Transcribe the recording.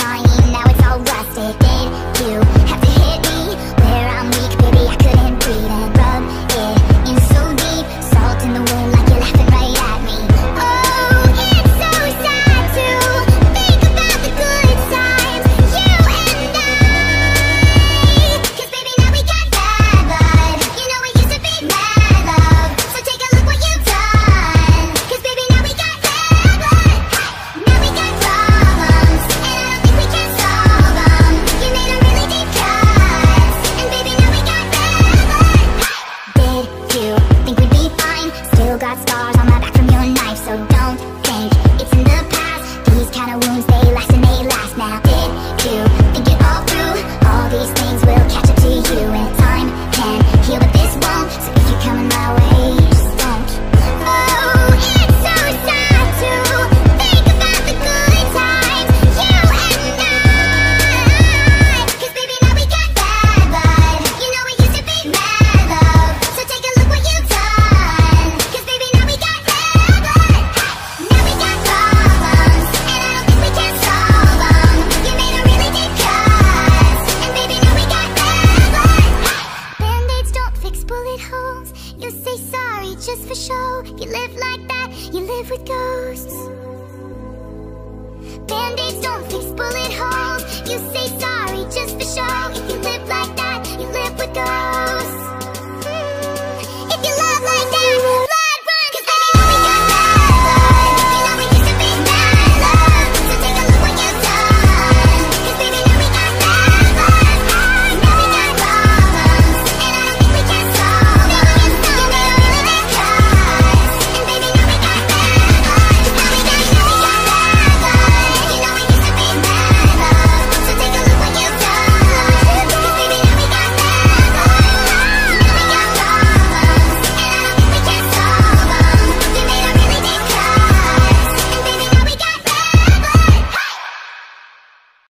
shiny, now it's all rusted. Did you haunted homes. You say sorry just for show. You live like that, you live with ghosts. Band-aids don't fix bullet holes.